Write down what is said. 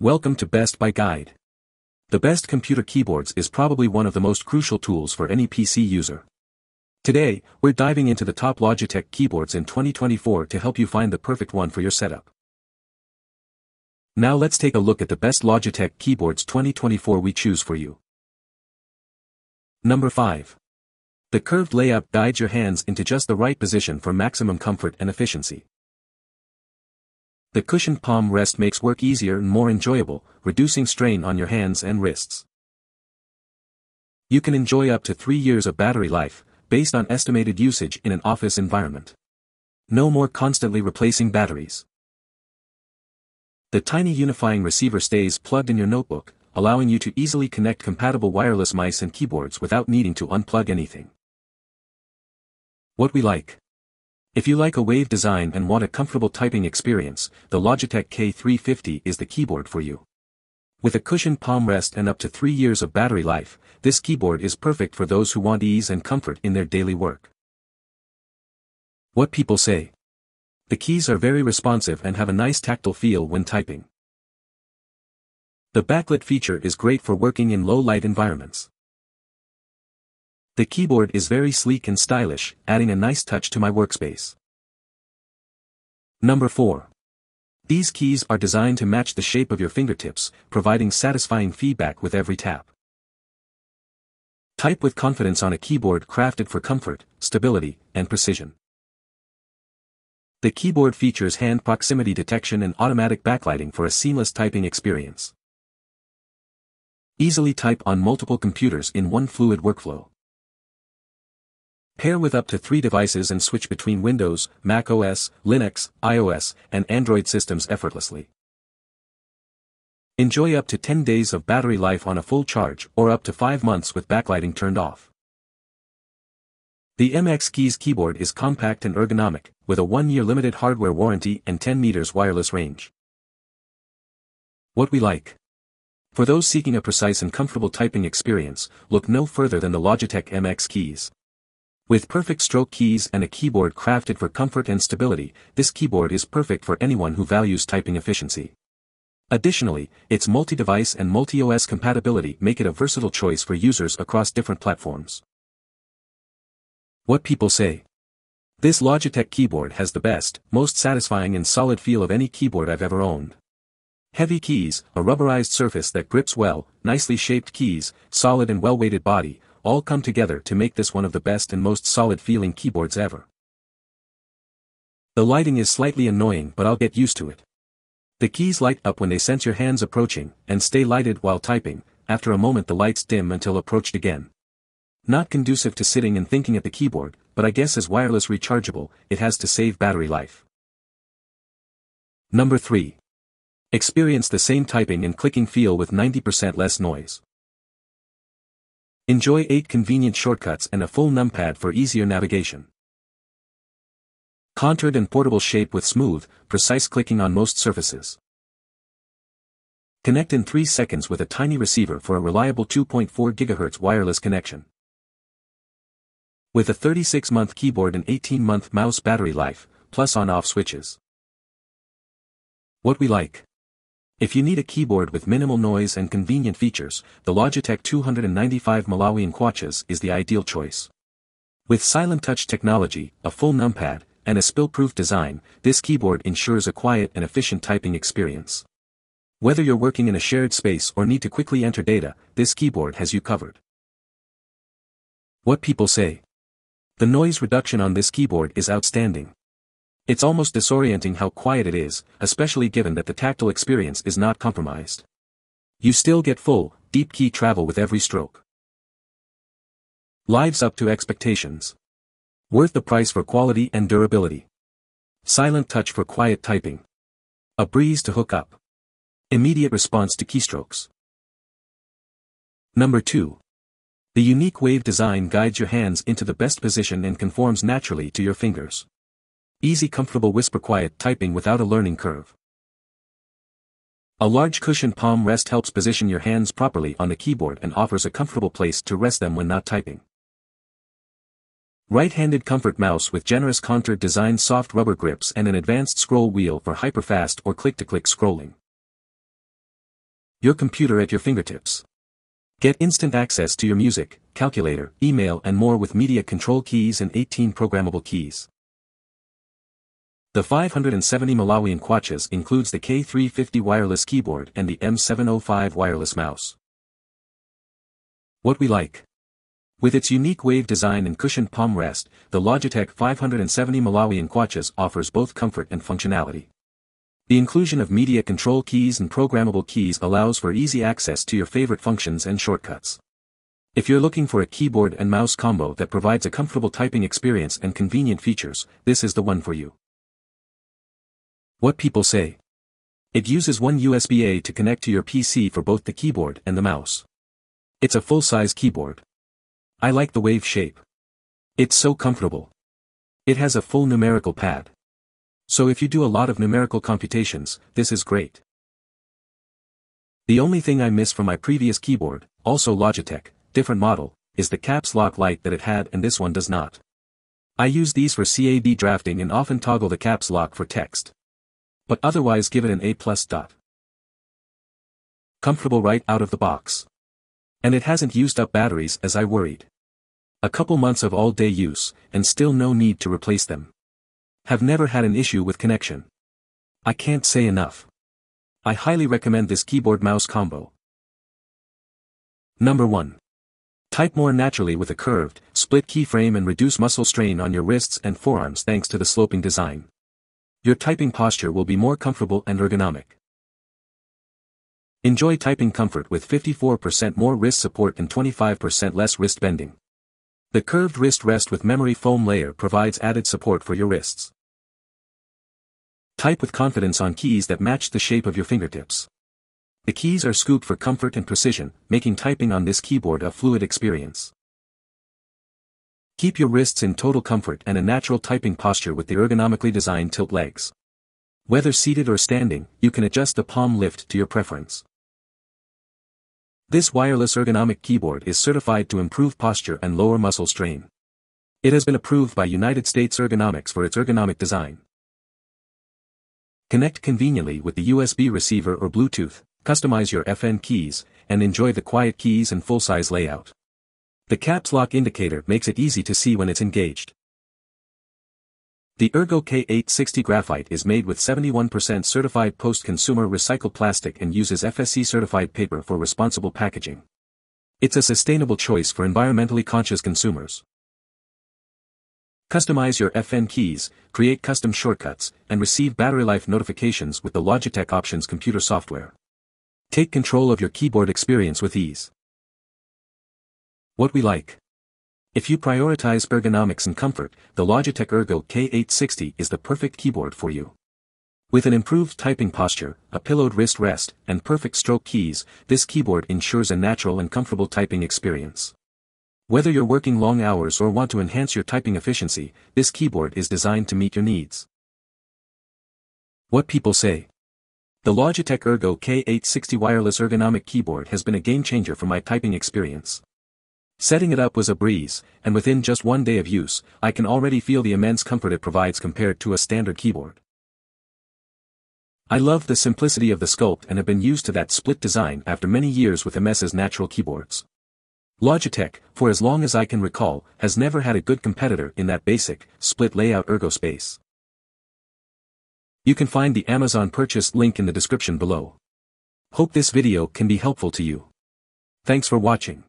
Welcome to Best Buy Guide. The best computer keyboards is probably one of the most crucial tools for any PC user. Today, we're diving into the top Logitech keyboards in 2024 to help you find the perfect one for your setup. Now let's take a look at the best Logitech keyboards 2024 we choose for you. Number 5. The curved layout guides your hands into just the right position for maximum comfort and efficiency. The cushioned palm rest makes work easier and more enjoyable, reducing strain on your hands and wrists. You can enjoy up to 3 years of battery life, based on estimated usage in an office environment. No more constantly replacing batteries. The tiny unifying receiver stays plugged in your notebook, allowing you to easily connect compatible wireless mice and keyboards without needing to unplug anything. What we like. If you like a wave design and want a comfortable typing experience, the Logitech K350 is the keyboard for you. With a cushioned palm rest and up to 3 years of battery life, this keyboard is perfect for those who want ease and comfort in their daily work. What people say. The keys are very responsive and have a nice tactile feel when typing. The backlit feature is great for working in low-light environments. The keyboard is very sleek and stylish, adding a nice touch to my workspace. Number 4. These keys are designed to match the shape of your fingertips, providing satisfying feedback with every tap. Type with confidence on a keyboard crafted for comfort, stability, and precision. The keyboard features hand proximity detection and automatic backlighting for a seamless typing experience. Easily type on multiple computers in one fluid workflow. Pair with up to three devices and switch between Windows, Mac OS, Linux, iOS, and Android systems effortlessly. Enjoy up to 10 days of battery life on a full charge or up to 5 months with backlighting turned off. The MX Keys keyboard is compact and ergonomic, with a 1-year limited hardware warranty and 10 meters wireless range. What we like. For those seeking a precise and comfortable typing experience, look no further than the Logitech MX Keys. With perfect stroke keys and a keyboard crafted for comfort and stability, this keyboard is perfect for anyone who values typing efficiency. Additionally, its multi-device and multi-OS compatibility make it a versatile choice for users across different platforms. What people say. This Logitech keyboard has the best, most satisfying and solid feel of any keyboard I've ever owned. Heavy keys, a rubberized surface that grips well, nicely shaped keys, solid and well-weighted body, all come together to make this one of the best and most solid feeling keyboards ever. The lighting is slightly annoying but I'll get used to it. The keys light up when they sense your hands approaching, and stay lighted while typing, after a moment the lights dim until approached again. Not conducive to sitting and thinking at the keyboard, but I guess as wireless rechargeable, it has to save battery life. Number 3. Experience the same typing and clicking feel with 90% less noise. Enjoy 8 convenient shortcuts and a full numpad for easier navigation. Contoured and portable shape with smooth, precise clicking on most surfaces. Connect in 3 seconds with a tiny receiver for a reliable 2.4 GHz wireless connection. With a 36-month keyboard and 18-month mouse battery life, plus on-off switches. What we like. If you need a keyboard with minimal noise and convenient features, the Logitech 295 Malawian Kwaches is the ideal choice. With Silent Touch technology, a full numpad, and a spill-proof design, this keyboard ensures a quiet and efficient typing experience. Whether you're working in a shared space or need to quickly enter data, this keyboard has you covered. What people say. The noise reduction on this keyboard is outstanding. It's almost disorienting how quiet it is, especially given that the tactile experience is not compromised. You still get full, deep key travel with every stroke. Lives up to expectations. Worth the price for quality and durability. Silent touch for quiet typing. A breeze to hook up. Immediate response to keystrokes. Number 2. The unique wave design guides your hands into the best position and conforms naturally to your fingers. Easy comfortable whisper quiet typing without a learning curve. A large cushion palm rest helps position your hands properly on the keyboard and offers a comfortable place to rest them when not typing. Right-handed comfort mouse with generous contoured design soft rubber grips and an advanced scroll wheel for hyper-fast or click-to-click -click scrolling. Your computer at your fingertips. Get instant access to your music, calculator, email and more with media control keys and 18 programmable keys. The 570 Malawian kwachas includes the K350 wireless keyboard and the M705 wireless mouse. What we like. With its unique wave design and cushioned palm rest, the Logitech 570 Malawian kwachas offers both comfort and functionality. The inclusion of media control keys and programmable keys allows for easy access to your favorite functions and shortcuts. If you're looking for a keyboard and mouse combo that provides a comfortable typing experience and convenient features, this is the one for you. What people say. It uses one USB-A to connect to your PC for both the keyboard and the mouse. It's a full-size keyboard. I like the wave shape. It's so comfortable. It has a full numerical pad. So if you do a lot of numerical computations, this is great. The only thing I miss from my previous keyboard, also Logitech, different model, is the caps lock light that it had and this one does not. I use these for CAD drafting and often toggle the caps lock for text but otherwise give it an A+. Plus dot. Comfortable right out of the box. And it hasn't used up batteries as I worried. A couple months of all-day use, and still no need to replace them. Have never had an issue with connection. I can't say enough. I highly recommend this keyboard-mouse combo. Number 1. Type more naturally with a curved, split keyframe and reduce muscle strain on your wrists and forearms thanks to the sloping design your typing posture will be more comfortable and ergonomic. Enjoy typing comfort with 54% more wrist support and 25% less wrist bending. The curved wrist rest with memory foam layer provides added support for your wrists. Type with confidence on keys that match the shape of your fingertips. The keys are scooped for comfort and precision, making typing on this keyboard a fluid experience. Keep your wrists in total comfort and a natural typing posture with the ergonomically designed tilt legs. Whether seated or standing, you can adjust the palm lift to your preference. This wireless ergonomic keyboard is certified to improve posture and lower muscle strain. It has been approved by United States Ergonomics for its ergonomic design. Connect conveniently with the USB receiver or Bluetooth, customize your FN keys, and enjoy the quiet keys and full-size layout. The caps lock indicator makes it easy to see when it's engaged. The Ergo K860 graphite is made with 71% certified post-consumer recycled plastic and uses FSC certified paper for responsible packaging. It's a sustainable choice for environmentally conscious consumers. Customize your FN keys, create custom shortcuts, and receive battery life notifications with the Logitech Options computer software. Take control of your keyboard experience with ease. What we like. If you prioritize ergonomics and comfort, the Logitech Ergo K860 is the perfect keyboard for you. With an improved typing posture, a pillowed wrist rest, and perfect stroke keys, this keyboard ensures a natural and comfortable typing experience. Whether you're working long hours or want to enhance your typing efficiency, this keyboard is designed to meet your needs. What people say. The Logitech Ergo K860 wireless ergonomic keyboard has been a game changer for my typing experience. Setting it up was a breeze, and within just one day of use, I can already feel the immense comfort it provides compared to a standard keyboard. I love the simplicity of the sculpt and have been used to that split design after many years with MS's natural keyboards. Logitech, for as long as I can recall, has never had a good competitor in that basic, split layout ergo space. You can find the Amazon purchase link in the description below. Hope this video can be helpful to you. Thanks for watching.